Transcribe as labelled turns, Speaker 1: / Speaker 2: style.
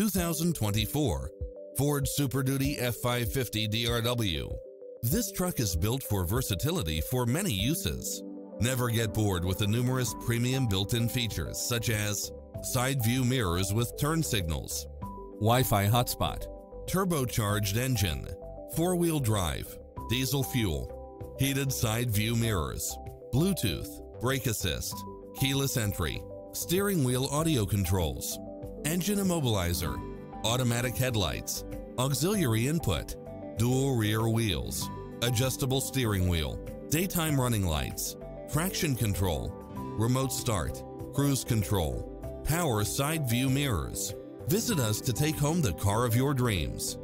Speaker 1: 2024 Ford Super Duty F550 DRW. This truck is built for versatility for many uses. Never get bored with the numerous premium built-in features such as side view mirrors with turn signals, Wi-Fi hotspot, turbocharged engine, four-wheel drive, diesel fuel, heated side view mirrors, Bluetooth, brake assist, keyless entry, steering wheel audio controls, engine immobilizer, automatic headlights, auxiliary input, dual rear wheels, adjustable steering wheel, daytime running lights, traction control, remote start, cruise control, power side view mirrors. Visit us to take home the car of your dreams.